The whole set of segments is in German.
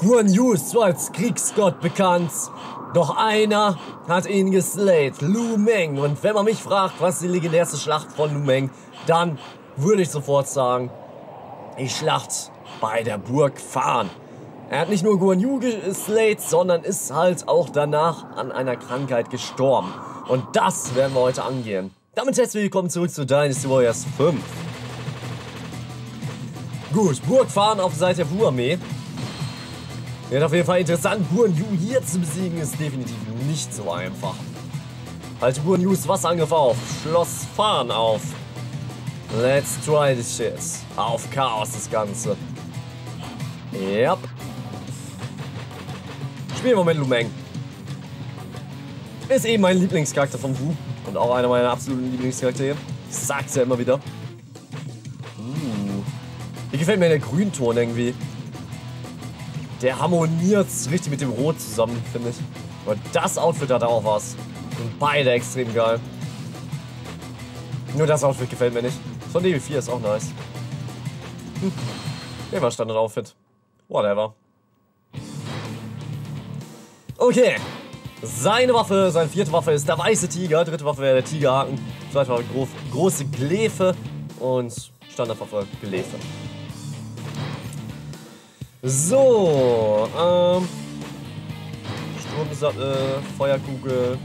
Guan Yu ist zwar als Kriegsgott bekannt, doch einer hat ihn geslayt, Lu Meng. Und wenn man mich fragt, was die legendärste Schlacht von Lu Meng, dann würde ich sofort sagen, die Schlacht bei der Burg Fan. Er hat nicht nur Guan Yu geslayt, sondern ist halt auch danach an einer Krankheit gestorben. Und das werden wir heute angehen. Damit herzlich willkommen zurück zu Dynasty Warriors 5. Gut, Burg Fan auf Seite der Wu-Armee. Wird auf jeden Fall interessant. Guan Yu hier zu besiegen ist definitiv nicht so einfach. Halte Guan Yus Wasserangriff auf. Schloss Fahren auf. Let's try this shit. Auf Chaos das Ganze. Yep. Spielen wir mit Lumeng. Ist eben mein Lieblingscharakter von Wu. Und auch einer meiner absoluten Lieblingscharaktere. Ich sag's ja immer wieder. Uh. Wie gefällt mir der Grünton irgendwie. Der harmoniert richtig mit dem Rot zusammen, finde ich. Und das Outfit hat auch was. Und beide extrem geil. Nur das Outfit gefällt mir nicht. Von DB4 ist auch nice. Hm. Der war Standard-Outfit. Whatever. Okay. Seine Waffe, seine vierte Waffe ist der weiße Tiger. Dritte Waffe wäre der Tigerhaken. Zweite Waffe gro große Glefe. Und Standardwaffe Glefe. So, ähm. Sturmsattel, Feuerkugel.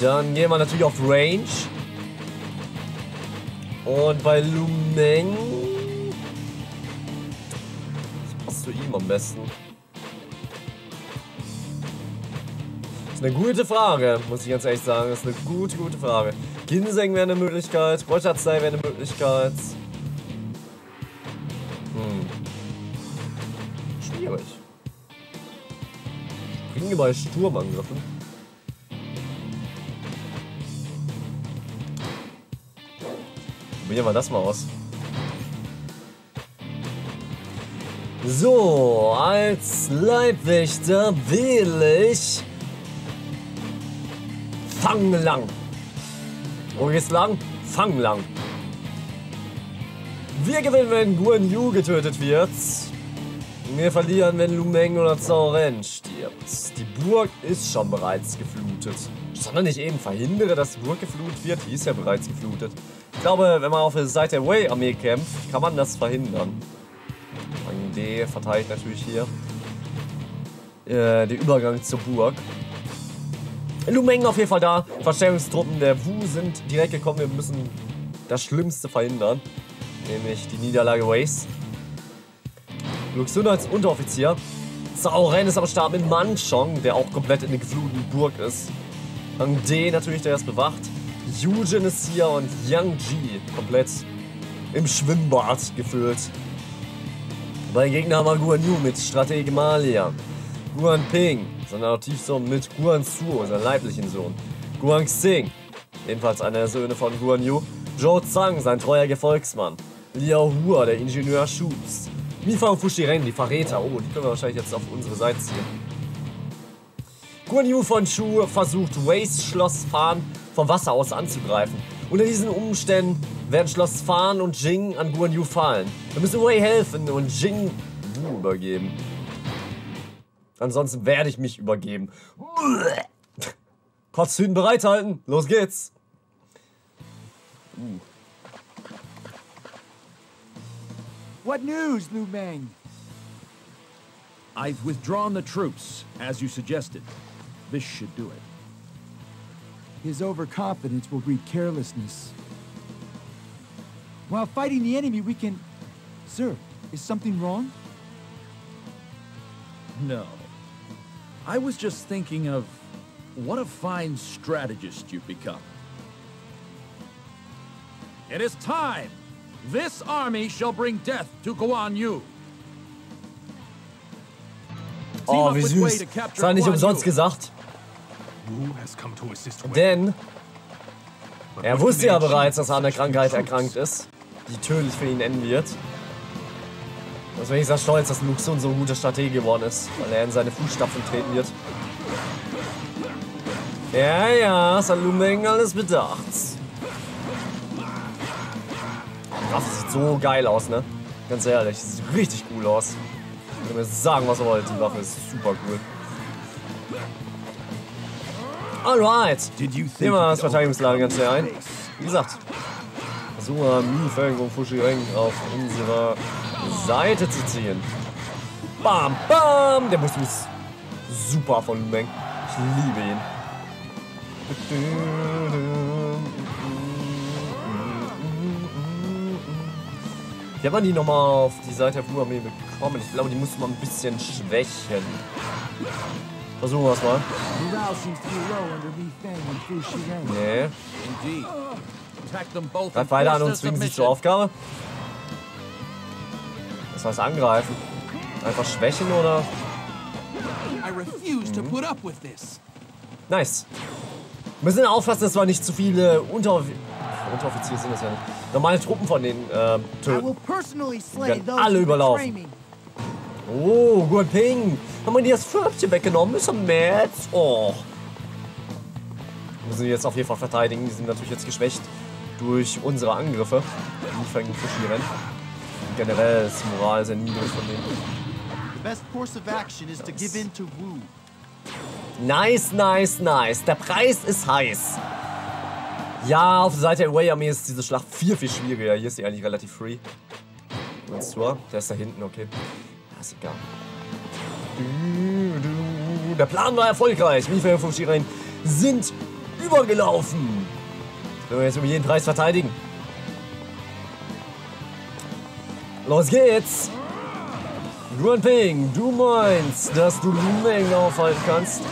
Dann gehen wir natürlich auf Range. Und bei Lumeng. Das passt zu ihm am besten. Das ist eine gute Frage, muss ich ganz ehrlich sagen. Das ist eine gute, gute Frage. Ginseng wäre eine Möglichkeit, Kräuterarznei wäre eine Möglichkeit. Hm. Schwierig. Bringen wir mal Sturmangriffen. Probieren wir das mal aus. So, als Leibwächter wähle ich Fang lang. Wo geht's lang? Fang lang. Wir gewinnen, wenn Guan Yu getötet wird. Wir verlieren, wenn Lu Meng oder Zhao Ren stirbt. Die Burg ist schon bereits geflutet. Sondern nicht eben verhindere, dass die Burg geflutet wird. Die ist ja bereits geflutet. Ich glaube, wenn man auf der Seite der Wei-Armee kämpft, kann man das verhindern. Rang D verteidigt natürlich hier äh, den Übergang zur Burg. Lu Meng auf jeden Fall da. Verstärkungstruppen der Wu sind direkt gekommen. Wir müssen das Schlimmste verhindern. Nämlich die Niederlage Ways. Luxun als Unteroffizier. Zhao Ren ist am Start mit Manchong, der auch komplett in der gefluteten Burg ist. Rang D natürlich, der ist bewacht. Yujin ist hier und Yang Ji komplett im Schwimmbad gefüllt. Bei Gegner haben wir Guan Yu mit Stratege Malia. Guan Ping, sein Adoptivsohn mit Guan Su, sein leiblichen Sohn. Guan Xing, ebenfalls einer der Söhne von Guan Yu. Zhou Zhang, sein treuer Gefolgsmann. Liao Hua, der Ingenieur Shus. Mifang Fushiren, die Verräter. Oh, die können wir wahrscheinlich jetzt auf unsere Seite ziehen. Guan Yu von Shu versucht, Ways Schloss Fan vom Wasser aus anzugreifen. Unter diesen Umständen werden Schloss Fan und Jing an Guan Yu fallen. Wir müssen Wei helfen und Jing Wu übergeben. Ansonsten werde ich mich übergeben. Kotzhüten bereithalten. Los geht's. Uh. What news, Liu Meng? I've withdrawn the troops, as you suggested. This should do it. His overconfidence will breed carelessness. While fighting the enemy, we can... Sir, is something wrong? No. I was just thinking of what a fine strategist you've become. It is time! This army shall bring death to Guan Yu. Oh, wie süß. Das war nicht umsonst gesagt. Denn er wusste ja bereits, dass er an der Krankheit erkrankt ist, die tödlich für ihn enden wird. Deswegen ist er stolz, dass Luke Sun so ein guter Stratege geworden ist, weil er in seine Fußstapfen treten wird. Ja, ja, das hat Lu Meng alles bedacht. Waffe sieht so geil aus, ne? Ganz ehrlich, sieht richtig cool aus. Ich kann mir sagen, was ihr wollt. Die Waffe ist super cool. Alright. Did you think Nehmen wir das Verteidigungslager ganz schnell ein. Wie gesagt, versuchen wir Mi Feng und Fushireng auf unserer Seite zu ziehen. Bam, bam! Der Bus ist super von Lu Meng. Ich liebe ihn. Hat man die nochmal auf die Seite der Wu-Armee bekommen? Ich glaube, die muss man ein bisschen schwächen. Versuchen wir es mal. Nee. Greif weiter an und zwingen sie zur Aufgabe. Das heißt angreifen. Einfach schwächen oder? This. Nice. Wir müssen aufpassen, dass wir nicht zu viele Unteroff Unteroffiziere sind das ja nicht. Normale Truppen von denen äh, töten. werden alle überlaufen. Oh, gut Ping. Haben wir dir das Pförbchen weggenommen? Ist er mad? Oh. Wir müssen die jetzt auf jeden Fall verteidigen. Die sind natürlich jetzt geschwächt durch unsere Angriffe. Die fangen Fuschieren. Generell ist die Moral sehr niedrig von denen. The best course of action is to give in to Wu. Nice, nice, nice. Der Preis ist heiß. Ja, auf der Seite der Away-Armee ist diese Schlacht viel, viel schwieriger. Hier ist sie eigentlich relativ free. Und zwar, der ist da hinten, okay. Ja, ist egal. Der Plan war erfolgreich. Mifa und Shirin sind übergelaufen. Das werden wir jetzt um jeden Preis verteidigen. Los geht's. Guanping, du meinst, dass du Lu Meng aufhalten kannst?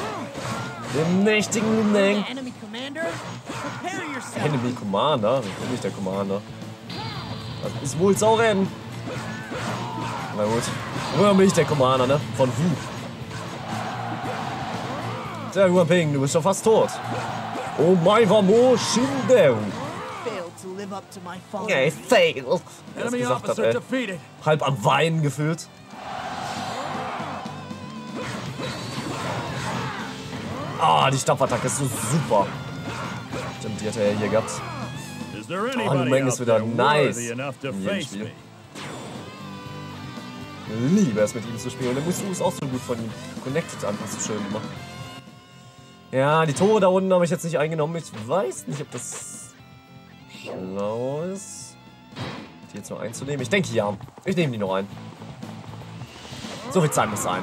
Den mächtigen Lu Enemy Commander? Ich bin nicht der Commander. Das ist wohl Sauren. Na gut. Oder bin ich der Commander, ne? Von Wu. Sehr guter Ping, du bist schon fast tot. Oh mein Vamo Shindeu. Okay, fail. Gesagt ey. defeated. Halb am Weinen gefühlt. Ah, die Stapfattacke ist so super. Stimmt, die hat er ja hier gehabt. Lu anybody Meng ist wieder nice in jedem Spiel. liebe es mit ihm zu spielen. Und der Musu ist auch so gut von ihm. Connected einfach so schön immer. Ja, die Tore da unten habe ich jetzt nicht eingenommen. Ich weiß nicht, ob das schlau ist, die jetzt noch einzunehmen. Ich denke ja. Ich nehme die noch ein. So viel Zeit muss sein.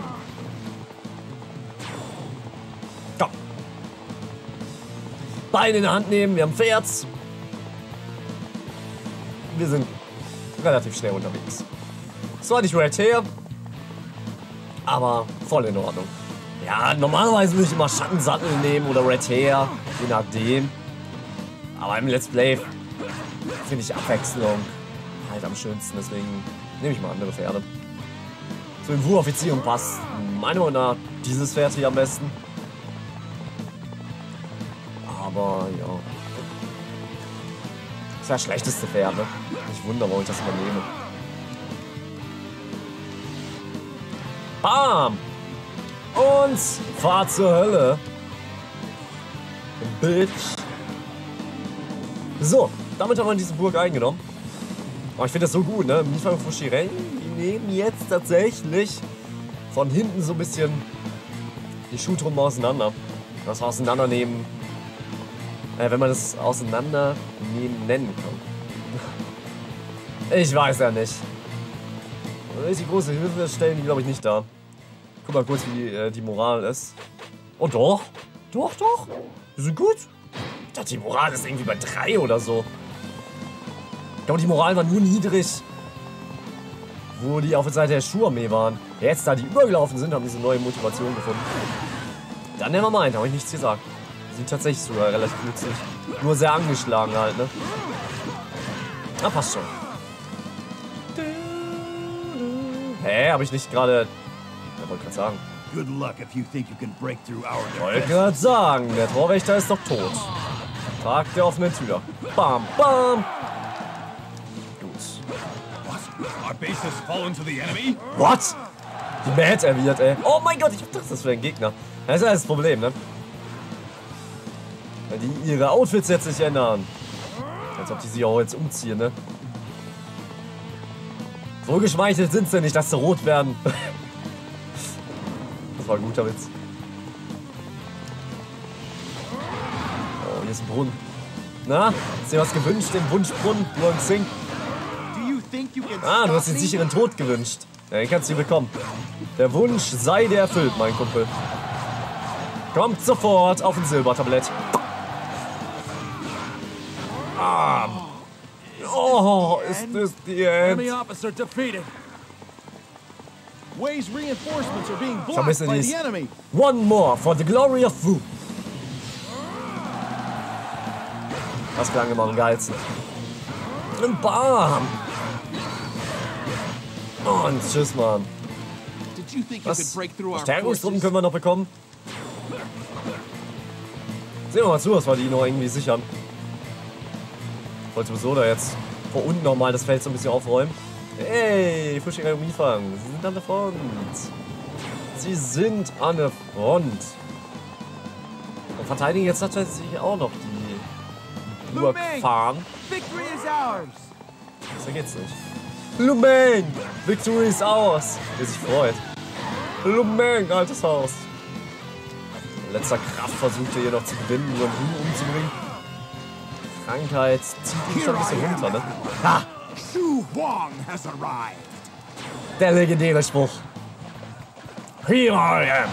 Beine in der Hand nehmen. Wir haben Pferd. Wir sind relativ schnell unterwegs. Zwar nicht Red Hair, aber voll in Ordnung. Ja, normalerweise würde ich immer Schattensattel nehmen oder Red Hair, je nachdem. Aber im Let's Play finde ich Abwechslung halt am schönsten, deswegen nehme ich mal andere Pferde. Zu den Wu-Offizieren passt meiner Meinung nach dieses Pferd hier am besten. Das das schlechteste ne? Ich wundere, warum ich das übernehme. Bam! Und fahr zur Hölle. Bitch. So, damit haben wir diese Burg eingenommen. Aber ich finde das so gut, ne? Mifa Fushiren, die nehmen jetzt tatsächlich von hinten so ein bisschen die Schuhtruppen auseinander. Das Auseinandernehmen, wenn man das Auseinandernehmen nennen kann. Ich weiß ja nicht. Richtig große Hilfe stellen die, glaube ich, nicht da. Guck mal kurz, wie äh, die Moral ist. Oh doch. Doch, doch. Die sind gut. Ich dachte, die Moral ist irgendwie bei drei oder so. Ich glaube, die Moral war nur niedrig, wo die auf der Seite der Schuharmee waren. Jetzt, da die übergelaufen sind, haben diese neue Motivation gefunden. Dann never mind, habe ich nichts gesagt. Die sind tatsächlich sogar relativ nützlich. Nur sehr angeschlagen halt, ne? Na, passt schon. Hä, habe ich nicht gerade... Ja, wollte gerade sagen. Good luck if you think you can break through our Wollte gerade sagen, der Torwächter ist doch tot. Tag der offenen Tür. Bam, bam. Gut. Our base has fallen to the enemy? What? Die Mad erwidert, ey. Oh mein Gott, ich dachte, das wäre ein Gegner. Das ist ja das Problem, ne? Weil die ihre Outfits jetzt nicht ändern. Als ob die sich auch jetzt umziehen, ne? So geschmeichelt sind sie nicht, dass sie rot werden. das war ein guter Witz. Oh, hier ist ein Brunnen. Na, hast dir was gewünscht, den Wunschbrunnen, Luang can Ah, du hast den sicheren Tod gewünscht. Ja, den kannst du bekommen. Der Wunsch sei dir erfüllt, mein Kumpel. Kommt sofort auf ein Silbertablett. Oh, ist das die Enemy End? officer defeated. Way's reinforcements are being blocked by the enemy. One more for the glory of Wu. Das klang immer am geilsten. Und bam. Und tschüss, Mann. Was? Verstärkungstruppen können wir noch bekommen. Sehen wir mal zu, dass wir die noch irgendwie sichern. Ich wollte sowieso da jetzt vor unten nochmal das Feld so ein bisschen aufräumen. Hey, Fuschinger Miefang, Sie sind an der Front. Sie sind an der Front. Und verteidigen jetzt tatsächlich auch noch die Burg Lumeng! fahren. Victory is ours. So geht's nicht. Lumeng! Victory ist aus! Wer sich freut. Lumeng, altes Haus. Letzter Kraft versucht er hier noch zu gewinnen, ihn umzubringen. Krankheit zieht schon ein bisschen runter, ne? Ha! Xu Huang has arrived. Der legendäre Spruch. Here I am.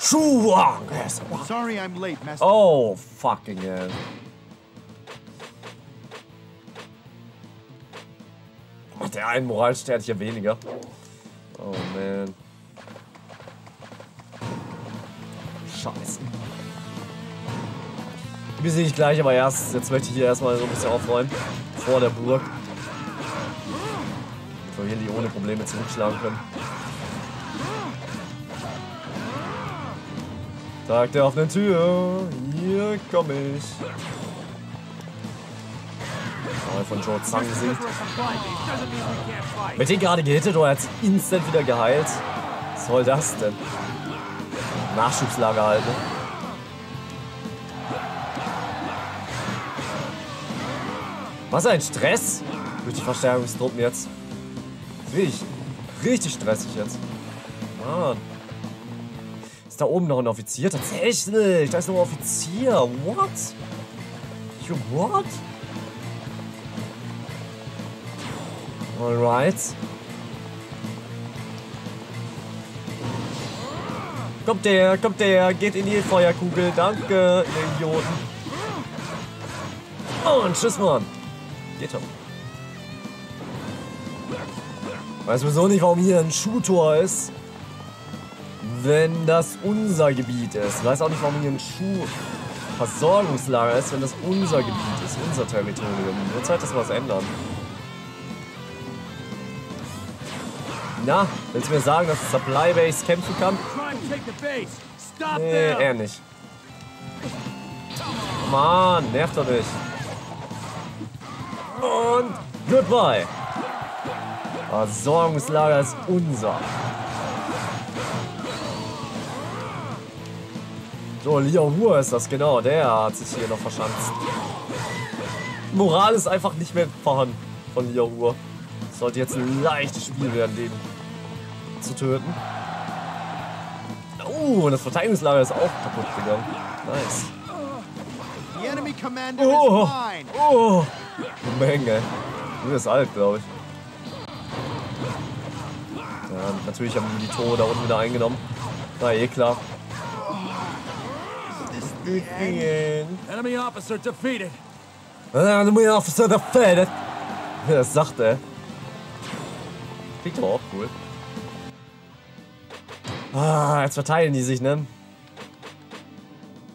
Shu Wang has arrived. Sorry I'm late, Master. Oh, fucking hell. Macht der einen Moralsternchen weniger. Oh man. Scheiße. Die sehe ich gleich, aber erst, jetzt möchte ich hier erstmal so ein bisschen aufräumen. Vor der Burg. Wir hier die ohne Probleme zurückschlagen können. Tag der offenen Tür. Hier komme ich. Von Joe Zhang singt. Wird den gerade gehittet oder hat instant wieder geheilt? Was soll das denn? Nachschubslager halt, Was ein Stress durch die Verstärkungstruppen jetzt. Richtig, richtig stressig jetzt. Mann. Ist da oben noch ein Offizier? Tatsächlich, da ist noch ein Offizier. What? You what? Alright. Kommt der, kommt der, geht in die Feuerkugel. Danke, ihr Idioten. Und tschüss, Mann. Geht schon. Weiß sowieso nicht, warum hier ein Schuhtor ist. Wenn das unser Gebiet ist. Weiß auch nicht, warum hier ein Schuhversorgungslager ist, wenn das unser Gebiet ist, unser Territorium. Wird Zeit, dass wir was ändern. Na, willst du mir sagen, dass Supply Base kämpfen kann? Nee, er nicht. Mann, nervt doch nicht. Und goodbye. Versorgungslager ist unser. So, Liao Hua ist das, genau. Der hat sich hier noch verschanzt. Moral ist einfach nicht mehr vorhanden von Liao Hua. Sollte jetzt ein leichtes Spiel werden, den zu töten. Oh, und das Verteidigungslager ist auch kaputt gegangen. Nice. Oh. Oh, Menge. Du bist alt, glaube ich. Ja, natürlich haben wir die Tore da unten wieder eingenommen. Na eh klar. Enemy officer defeated. Enemy officer defeated. Das sagt er. Klingt aber auch cool. Ah, jetzt verteilen die sich, ne?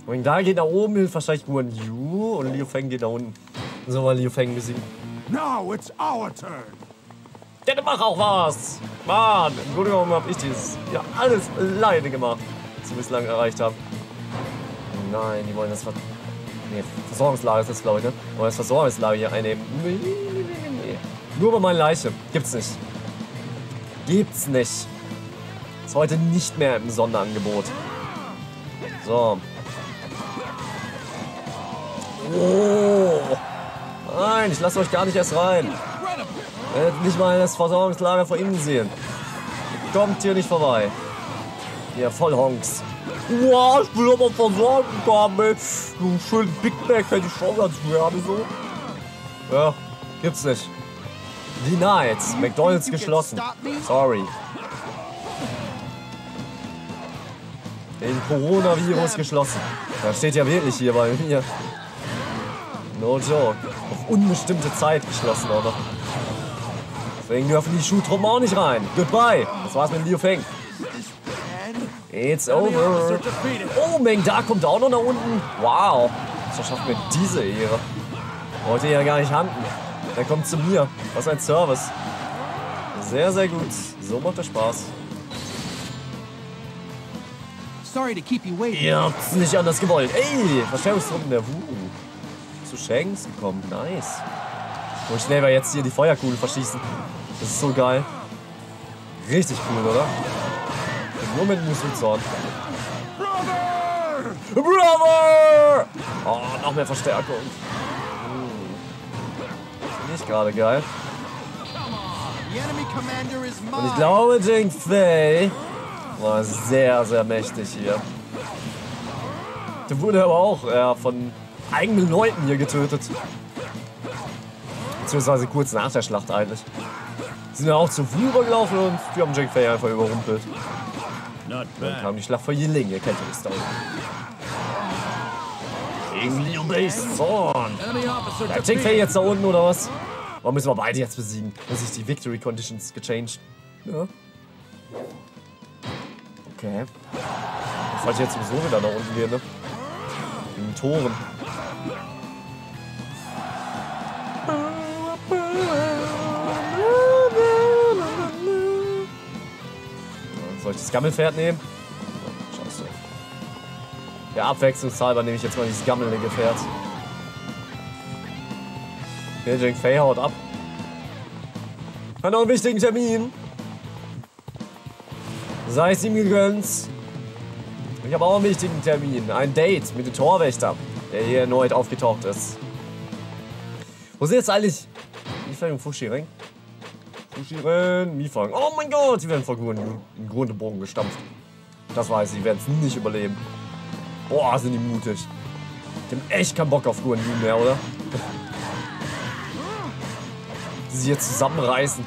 Und da geht nach oben wahrscheinlich Guan Yu und Liu Feng geht da unten. So mal Liu Feng besiegen. Now it's our turn. Ja, dann mach auch was! Mann, im Grunde genommen habe ich dieses ja alles alleine gemacht, was wir bislang erreicht haben. Nein, die wollen das Ver nee, Versorgungslager ist das, glaube ich, ne? Wollen das Versorgungslager hier einnehmen. Nee, nee, nee, nee, nee. Nur bei meiner Leiche. Gibt's nicht. Gibt's nicht. Ist heute nicht mehr im Sonderangebot. So. Oh. Nein, ich lasse euch gar nicht erst rein. Er hätte nicht mal das Versorgungslager vor innen sehen. Kommt hier nicht vorbei. Ja, voll Honks. Wow, ich will aber versorgen. So einen schönen Big Mac hätte ich schon ganz gerne so. Ja, gibt's nicht. Denied. McDonalds geschlossen. Sorry. Den Coronavirus geschlossen. Da steht ja wirklich hier bei mir. No joke. Auf unbestimmte Zeit geschlossen noch. Deswegen dürfen die Schuhtruppen auch nicht rein. Goodbye. Das war's mit Liu Feng. It's over. Oh, Meng Da kommt auch noch nach unten. Wow. So schafft mir diese Ehre. Wollte ja gar nicht handen. Der kommt zu mir. Was ein Service. Sehr, sehr gut. So macht er Spaß. Sorry to keep you waiting. Ihr habt's nicht anders gewollt. Ey, Verstärkungstruppen der Wu. Zu Shanks gekommen. Nice. Und schnell wir jetzt hier die Feuerkugel verschießen. Das ist so geil. Richtig cool, oder? Und nur mit Musulzorn. Brother! Brother! Oh, noch mehr Verstärkung. Finde ich gerade geil. Und ich glaube, Jing Fei war sehr, sehr mächtig hier. Der wurde aber auch ja, von eigenen Leuten hier getötet. Beziehungsweise kurz nach der Schlacht eigentlich. Die sind ja auch zu Wu übergelaufen und die haben Jing Fei einfach überrumpelt. Dann kam die Schlacht vor Yiling, ihr kennt ja die Story. Gegen Liu Bei's Zorn. Bleibt Jing Fei jetzt da unten oder was? Warum müssen wir beide jetzt besiegen? Haben sich die Victory Conditions gechanged? Ja. Okay. Ich wollte jetzt sowieso wieder nach unten gehen, ne? In den Toren. Das Gammelpferd nehmen? Oh, Scheiße. Ja, abwechslungshalber nehme ich jetzt mal dieses gammelige Pferd. Okay, Jing Fei haut ab. Hat noch einen wichtigen Termin. Sei es ihm gegönnt. Ich habe auch einen wichtigen Termin. Ein Date mit dem Torwächter, der hier erneut aufgetaucht ist. Wo sind jetzt eigentlich Mifang und Fushireng? Fushireng, Mifang. Oh mein Gott, die werden vor Grund, im Grunde Bogen gestampft. Das weiß ich, die werden es nicht überleben. Boah, sind die mutig. Die haben echt keinen Bock auf Guan mehr, oder? Die sich jetzt zusammenreißen.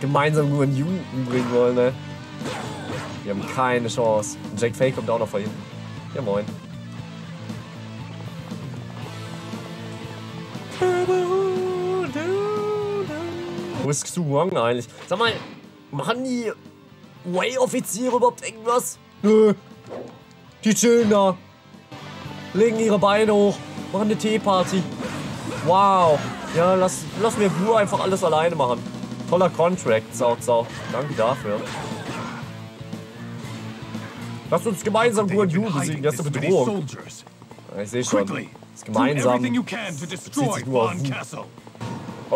Gemeinsam Guan umbringen wollen, ne? Die haben keine Chance. Und Jake Fay kommt auch noch von hinten. Ja, moin. Wo ist Xu Wang eigentlich? Sag mal, machen die Way-Offiziere überhaupt irgendwas? Nö. Die chillen da. Legen ihre Beine hoch. Machen eine Teeparty. Wow. Ja, lass, lass mir Blue einfach alles alleine machen. Toller Contract, Sau, Sau. Danke dafür. Lass uns gemeinsam Guan Yu besiegen. Der ist eine Bedrohung. Ich sehe schon. Das gemeinsam bezieht sich nur auf Wu.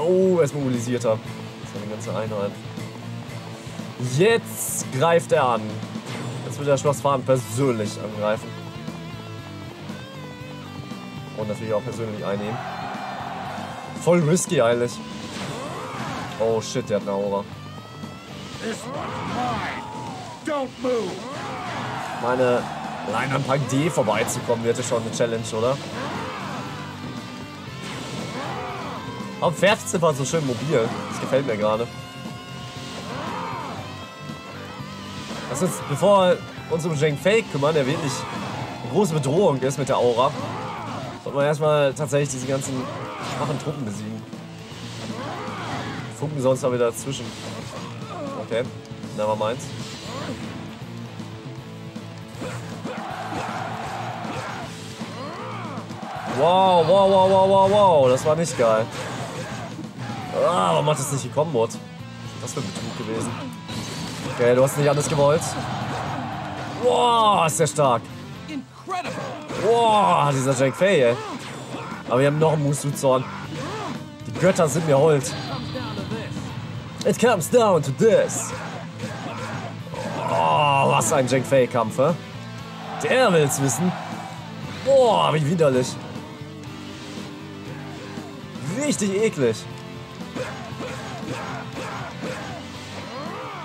Oh, er ist mobilisiert er. Das eine ganze Einheit. Jetzt greift er an. Jetzt wird der Schlossfahren persönlich angreifen. Und natürlich auch persönlich einnehmen. Voll risky eigentlich. Oh shit, der hat eine Aura. Meine allein an Pang D vorbeizukommen, wird ja schon eine Challenge, oder? Aber Pferdzimmer so schön mobil. Das gefällt mir gerade. Lass uns, bevor wir uns um Zheng Fei kümmern, der wirklich eine große Bedrohung ist mit der Aura, sollten wir erstmal tatsächlich diese ganzen schwachen Truppen besiegen. Funken sonst da wieder dazwischen. Okay, never mind. Wow, wow, wow, wow, wow, wow. Das war nicht geil. Ah, warum hat das nicht gekommen, Bot? Das wäre Betrug gewesen. Okay, du hast nicht alles gewollt. Wow, ist der stark. Wow, dieser Jack Fay, ey. Aber wir haben noch einen Musu-Zorn. Die Götter sind mir hold. It comes down to this. Oh, was ein Jack Fay-Kampf, hä? Der will's wissen. Boah, wie widerlich. Richtig eklig.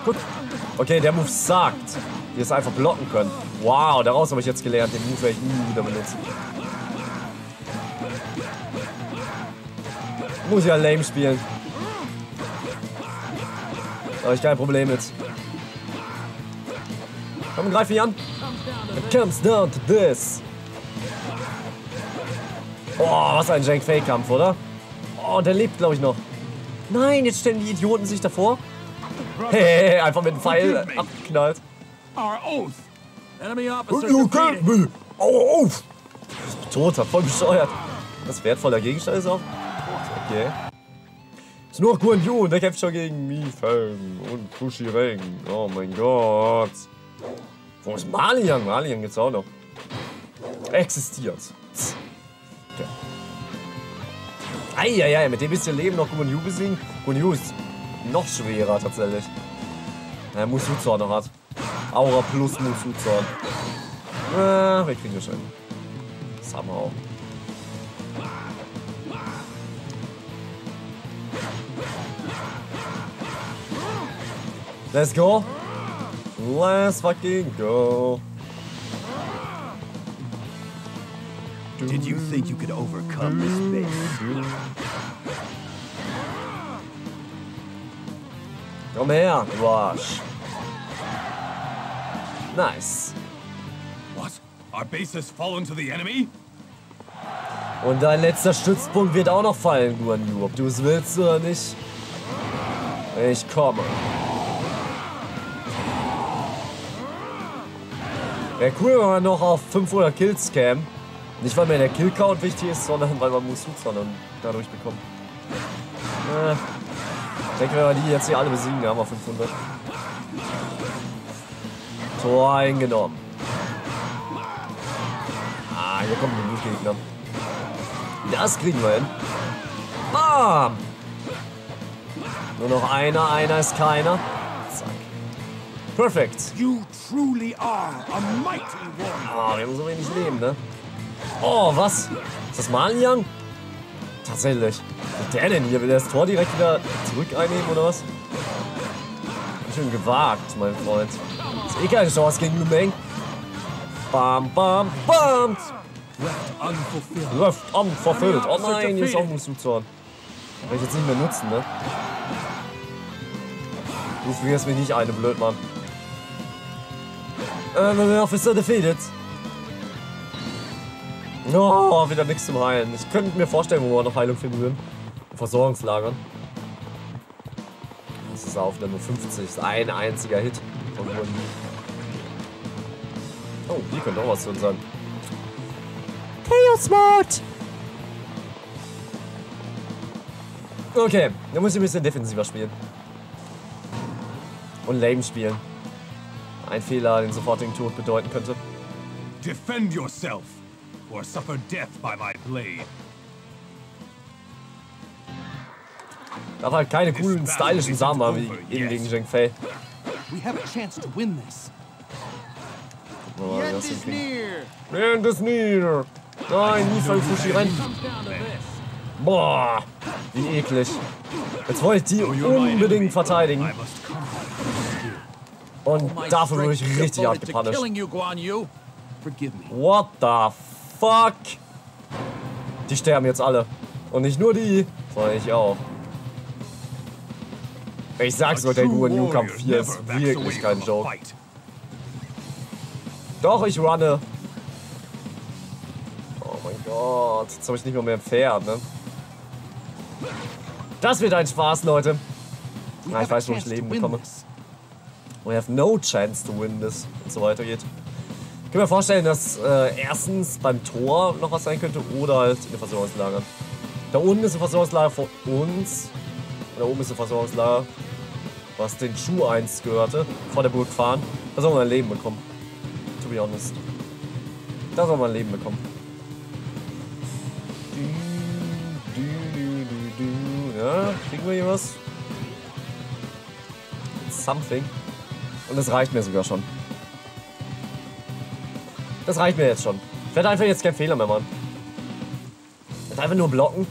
Guck. Okay, der Move sagt, wir es einfach blocken können. Wow, daraus habe ich jetzt gelernt. Den Move werde ich nie wieder benutzen. Muss ja lame spielen. Da habe ich kein Problem mit. Komm, greif ihn an. It comes down to this. Oh, was ein Jank Fake Kampf, oder? Oh, der lebt, glaube ich, noch. Nein, jetzt stellen die Idioten sich davor. Hey, einfach mit dem Pfeil abgeknallt. Au, auf! Toter, voll bescheuert. Das wertvoller Gegenstand ist auch. Okay. Ist nur noch Guan Yu und der kämpft schon gegen Mi Feng und Kushi Reng. Oh mein Gott. Wo ist Malian? Malian gibt's auch noch. Existiert. Okay. Eieiei, mit dem bisschen Leben noch Guan Yu besiegen. Guan Yu ist noch schwerer tatsächlich. Er Musuzor noch hat. Aura plus Musuzor. Ah, wir kriegen das schon. Somehow. Let's go. Let's fucking go. Did you think you could overcome this base? Komm her, du Arsch. Nice. What? Our base has fallen to the enemy? Und dein letzter Stützpunkt wird auch noch fallen, Guan Yu, ob du es willst oder nicht. Ich komme. Wäre cool, wenn man noch auf 500 Kills käme. Nicht, weil mir der Killcount wichtig ist, sondern weil man Musuzan dann dadurch bekommt. Äh, ich denke, wenn wir die jetzt hier alle besiegen, haben wir 500. Tor eingenommen. Ah, hier kommen die Gegner. Das kriegen wir hin. Bam! Nur noch einer, einer ist keiner. Zack. Perfekt. You truly are a mighty warrior. Ah, wir haben so wenig Leben, ne? Oh, was? Ist das Malian? Tatsächlich. Ist der denn hier? Will der das Tor direkt wieder zurück einnehmen oder was? Schön gewagt, mein Freund. Ist eh keine Chance gegen Lumeng. Bam, bam, bam! Läuft unverfüllt. Oh nein, hier ist auch Musuzorn. Kann ich jetzt nicht mehr nutzen, ne? Du vergisst mich nicht eine, blöd, Mann. Enemy Officer defeated. Oh, wieder nichts zum Heilen. Ich könnte mir vorstellen, wo wir noch Heilung finden würden. Versorgungslagern. Das ist auf Level 50. Das ist ein einziger Hit. Oh, die könnte auch was zu uns sein. Chaos Mode! Okay, dann muss ich ein bisschen defensiver spielen. Und lame spielen. Ein Fehler, den sofortigen Tod bedeuten könnte. Defend yourself, or suffer death by my blade. Darf halt keine coolen, stylischen Samen haben wie eben gegen Zheng Fei. We have a chance to win this. Is hinkriegen. near. End is near. Nein, nie voll Fushi rein. Boah, wie eklig. Jetzt wollte ich die unbedingt verteidigen. Und dafür wurde ich richtig hart gepunished. What the fuck? Die sterben jetzt alle. Und nicht nur die, sondern ich auch. Ich sag's euch, der Guan Yu Kampf 4 ist wirklich kein Joke. Doch, ich runne. Oh mein Gott, jetzt habe ich nicht mehr ein Pferd, ne? Das wird ein Spaß, Leute. Ja, ich weiß, wo ich Leben bekomme. We have no chance to win this, wenn es so weitergeht. Ich kann mir vorstellen, dass äh, erstens beim Tor noch was sein könnte oder halt in den Versorgungslagern. Da unten ist ein Versorgungslager von uns. Und da oben ist ein Versorgungslager, was den Schuh 1 gehörte, vor der Burg fahren. Da soll man ein Leben bekommen. To be honest. Da soll man ein Leben bekommen. Ja, kriegen wir hier was? Something. Und das reicht mir sogar schon. Das reicht mir jetzt schon. Ich werde einfach jetzt keinen Fehler mehr machen. Ich werde einfach nur blocken.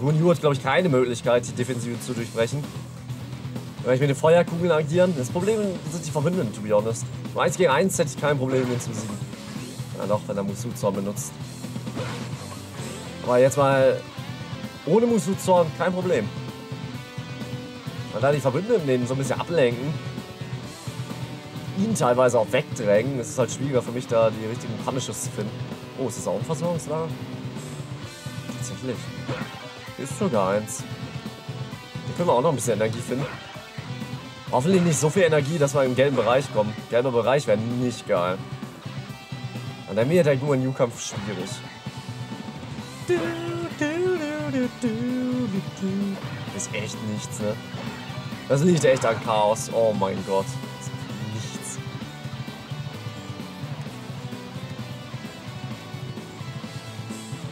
Guan Yu hat, glaube ich, keine Möglichkeit, die Defensive zu durchbrechen. Weil ich mit den Feuerkugeln agieren. Das Problem sind die Verbündeten, to be honest. Nur 1 gegen 1 hätte ich kein Problem, den zu besiegen. Ja doch, wenn er Musu-Zorn benutzt. Aber jetzt mal ohne Musu-Zorn kein Problem. Weil da die Verbündeten den so ein bisschen ablenken, ihn teilweise auch wegdrängen, ist es halt schwieriger für mich, da die richtigen Punishes zu finden. Oh, ist das auch ein Versorgungslager? Tatsächlich. Hier ist sogar eins. Hier können wir auch noch ein bisschen Energie finden. Hoffentlich nicht so viel Energie, dass wir im gelben Bereich kommen. Gelber Bereich wäre nicht geil. An der Mir der Guan-Yu-Kampf schwierig. Ist echt nichts, ne? Das liegt echt an Chaos. Oh mein Gott. Nichts.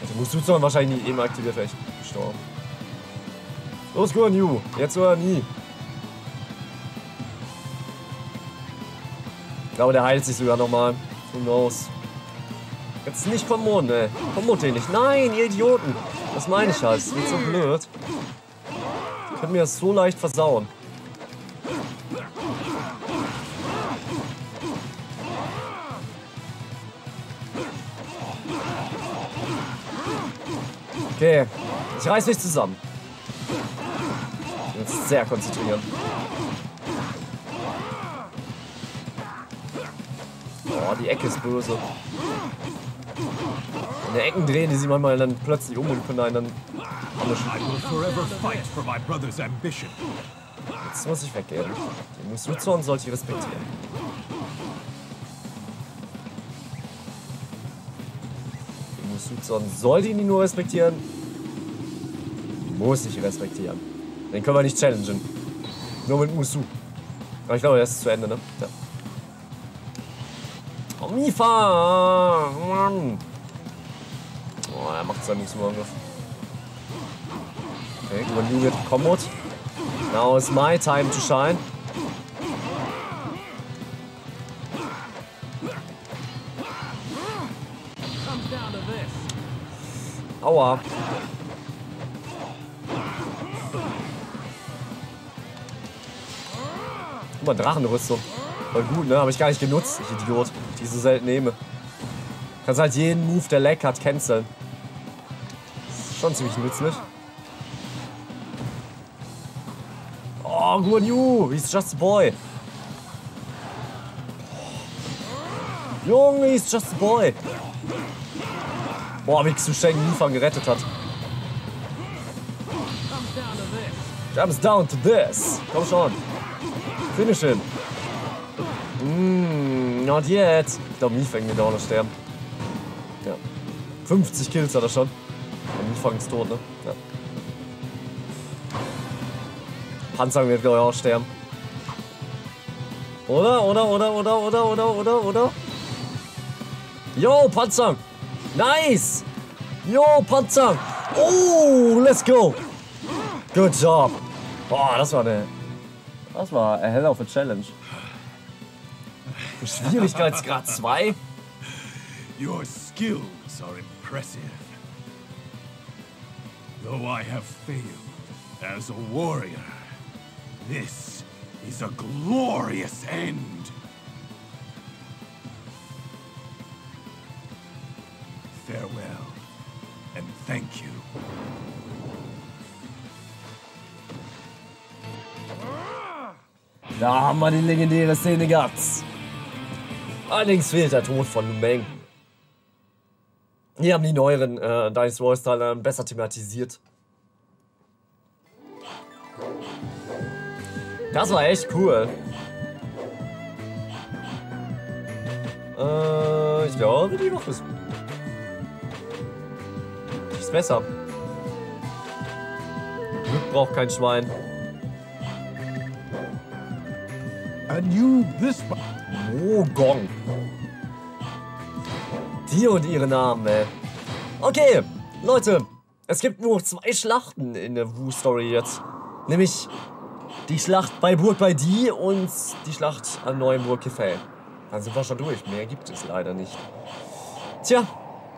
Also musst du zwar wahrscheinlich nie eben aktiviert, wäre ich gestorben. Los, Guan Yu. Jetzt oder nie. Glaube, der heilt sich sogar nochmal. Who knows? Jetzt nicht Kommod, ne? Kommod den nicht. Nein, ihr Idioten. Das meine ich halt. Das wird so blöd. Die können mir das so leicht versauen. Okay. Ich reiß mich zusammen. Jetzt sehr konzentrieren. Boah, die Ecke ist böse. In der Ecken drehen die sich manchmal dann plötzlich um und können einen dann. Jetzt muss ich weggehen. Den Musuzon sollte ich respektieren. Den Musuzon sollte ihn nur respektieren. Muss ich respektieren. Den können wir nicht challengen. Nur mit Musu. Aber ich glaube, der ist zu Ende, ne? Ja. Mifa! Mann! Oh, er macht seinen Musu-Angriff. Okay, Guan Yu wird Kommod. Now is my time to shine. Aua. Guck mal, Drachenrüstung. Voll gut, ne? Habe ich gar nicht genutzt, ich Idiot. Die so selten nehme. Kannst halt jeden Move, der Lag hat, canceln. Schon ziemlich nützlich. Oh, Guan Yu, he's just a boy. Junge, he's just a boy. Boah, wie Xu Sheng Yifan gerettet hat. Jumps down to this. Komm schon. Finish him. Not yet. Ich glaube, Mifang wird auch noch sterben. Ja. 50 Kills hat er schon. Und Mifang ist tot, ne? Ja. Panzer wird, glaube ich, auch sterben. Oder, oder, oder, oder, oder, oder, oder, oder? Yo, Panzer! Nice! Yo, Panzer! Oh, let's go! Good job! Boah, das war eine. Das war a hell of a challenge. Schwierigkeitsgrad 2? Your skills are impressive. Though I have failed as a warrior, this is a glorious end. Farewell, and thank you. Da haben wir die legendäre Szene gehabt. Allerdings fehlt der Tod von Lu Meng. Hier haben die neueren äh, Dice Wars Teile besser thematisiert. Das war echt cool. Äh, ich glaube, die noch ist. Ist besser. Glück braucht kein Schwein. I knew this. Wogong. Die und ihre Namen, ey. Okay, Leute. Es gibt nur zwei Schlachten in der Wu-Story jetzt. Nämlich die Schlacht bei Burg bei Die und die Schlacht an Neuenburg Gefäll. Dann sind wir schon durch. Mehr gibt es leider nicht. Tja,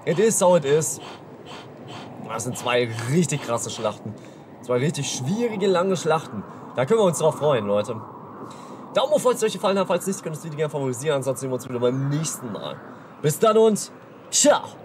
it is how it is. Das sind zwei richtig krasse Schlachten. Zwei richtig schwierige, lange Schlachten. Da können wir uns drauf freuen, Leute. Daumen hoch, falls es euch gefallen hat. Falls nicht, könnt ihr das Video gerne favorisieren. Ansonsten sehen wir uns wieder beim nächsten Mal. Bis dann und ciao.